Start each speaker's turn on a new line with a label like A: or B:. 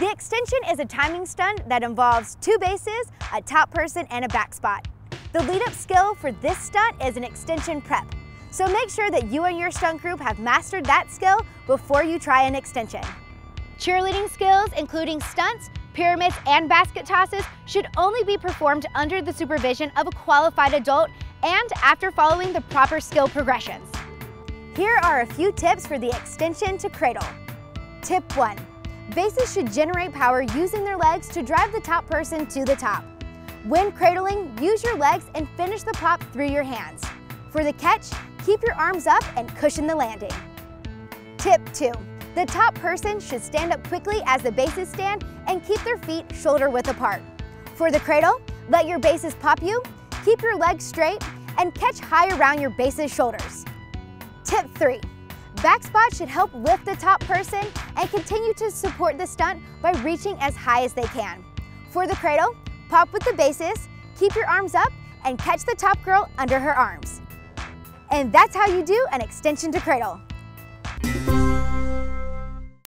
A: The extension is a timing stunt that involves two bases, a top person, and a back spot. The lead-up skill for this stunt is an extension prep. So make sure that you and your stunt group have mastered that skill before you try an extension. Cheerleading skills, including stunts, pyramids, and basket tosses, should only be performed under the supervision of a qualified adult and after following the proper skill progressions. Here are a few tips for the extension to cradle. Tip 1. Bases should generate power using their legs to drive the top person to the top. When cradling, use your legs and finish the pop through your hands. For the catch, keep your arms up and cushion the landing. Tip 2. The top person should stand up quickly as the bases stand and keep their feet shoulder width apart. For the cradle, let your bases pop you, keep your legs straight, and catch high around your bases shoulders. Tip 3. Back spot should help lift the top person and continue to support the stunt by reaching as high as they can. For the cradle, pop with the bases, keep your arms up, and catch the top girl under her arms. And that's how you do an extension to cradle.